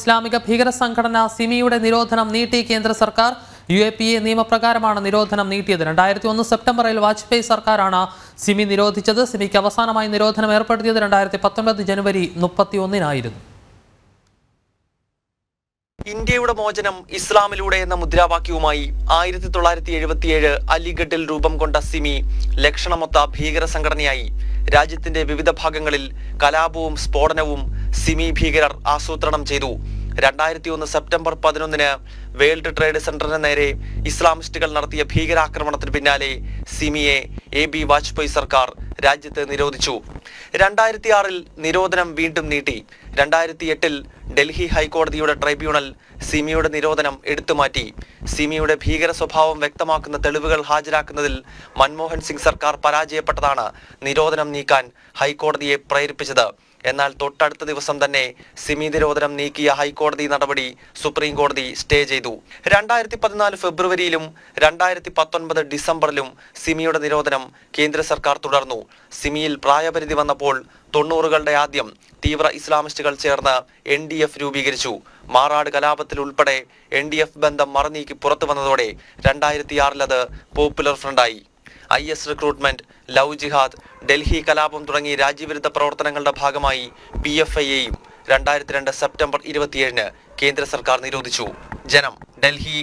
ഇസ്ലാമിക ഭീകര സംഘടന സിമിയുടെ നിരോധനം നീട്ടി കേന്ദ്ര സർക്കാർ. യു എ പി എ നിയമപ്രകാരമാണ് നിരോധനം നീട്ടിയത്. രണ്ടായിരത്തി ഒന്ന് സെപ്റ്റംബറിൽ വാജ്പേയി സർക്കാരാണ് സിമി നിരോധിച്ചത്. സിമിക്ക് അവസാനമായി നിരോധനം ഏർപ്പെടുത്തിയത് രണ്ടായിരത്തി പത്തൊൻപത് ജനുവരി മുപ്പത്തി ഒന്നിനായിരുന്നു ഇന്ത്യയുടെ മോചനം ഇസ്ലാമിലൂടെ എന്ന മുദ്രാവാക്യവുമായി ആയിരത്തി തൊള്ളായിരത്തി എഴുപത്തിയേഴ് അലിഗഡിൽ രൂപം കൊണ്ട സിമി ലക്ഷണമൊത്ത ഭീകര സംഘടനയായി. രാജ്യത്തിന്റെ വിവിധ ഭാഗങ്ങളിൽ കലാപവും സ്ഫോടനവും സിമി ഭീകരർ ആസൂത്രണം ചെയ്തു. രണ്ടായിരത്തി ഒന്ന് സെപ്റ്റംബർ പതിനൊന്നിന് വേൾഡ് ട്രേഡ് സെന്ററിന് നേരെ ഇസ്ലാമിസ്റ്റുകൾ നടത്തിയ ഭീകരാക്രമണത്തിന് പിന്നാലെ സിമിയെ എ ബി വാജ്പേയി സർക്കാർ രാജ്യത്ത് നിരോധിച്ചു. രണ്ടായിരത്തി ആറിൽ നിരോധനം വീണ്ടും നീട്ടി. രണ്ടായിരത്തി എട്ടിൽ ഡൽഹി ഹൈക്കോടതിയുടെ ട്രൈബ്യൂണൽ സിമിയുടെ നിരോധനം എടുത്തുമാറ്റി സിമിയുടെ ഭീകര സ്വഭാവം വ്യക്തമാക്കുന്ന തെളിവുകൾ ഹാജരാക്കുന്നതിൽ മൻമോഹൻ സിംഗ് സർക്കാർ പരാജയപ്പെട്ടതാണ് നിരോധനം നീക്കാൻ ഹൈക്കോടതിയെ പ്രേരിപ്പിച്ചത്. എന്നാൽ തൊട്ടടുത്ത ദിവസം തന്നെ സിമി നിരോധനം നീക്കിയ ഹൈക്കോടതി നടപടി സുപ്രീം കോടതി സ്റ്റേ ചെയ്തു. രണ്ടായിരത്തി പതിനാല് ഫെബ്രുവരിയിലും രണ്ടായിരത്തി പത്തൊൻപത് ഡിസംബറിലും സിമിയുടെ നിരോധനം കേന്ദ്ര സർക്കാർ തുടർന്നു. സിമിയിൽ പ്രായപരിധി വന്നപ്പോൾ തൊണ്ണൂറുകളുടെ ആദ്യം തീവ്ര ഇസ്ലാമിസ്റ്റുകൾ ചേർന്ന് എൻ ഡി എഫ് രൂപീകരിച്ചു. മാറാട് കലാപത്തിൽ ഉൾപ്പെടെ എൻ ഡി എഫ് ബന്ധം മറനീക്കി പുറത്തു വന്നതോടെ രണ്ടായിരത്തി ആറിൽ അത് Popular ഫ്രണ്ടായി. I S recruitment love jihad Delhi കലാപം തുടങ്ങി രാജ്യവിരുദ്ധ പ്രവർത്തനങ്ങളുടെ ഭാഗമായി പി എഫ് ഐയെയും രണ്ടായിരത്തി രണ്ട് സെപ്റ്റംബർ ഇരുപത്തിയേഴിന് കേന്ദ്ര സർക്കാർ നിരോധിച്ചു. ജനം ഡൽഹി.